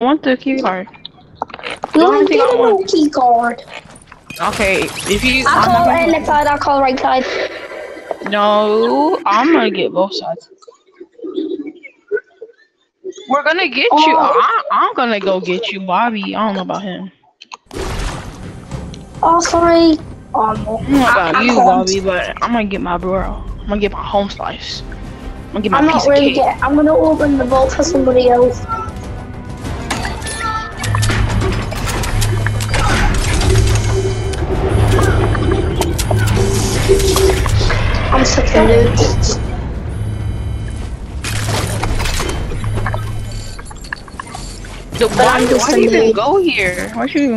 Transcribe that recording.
want the key card. You only ain't thing I getting no want- key card. Okay, if you, I I'm call not gonna- left side, I call right side. no, I'm gonna get both sides. We're gonna get you. Oh. I, I'm gonna go get you, Bobby. I don't know about him. Oh, sorry. Oh, no. I don't know I- about I you, can't. Bobby, but I'm gonna get my bro. I'm gonna get my home slice. I'm gonna get my I'm piece not of really cake. get. I'm gonna open the vault for somebody else. I'm such a noob. Why, I'm just why a you even go here? Why you even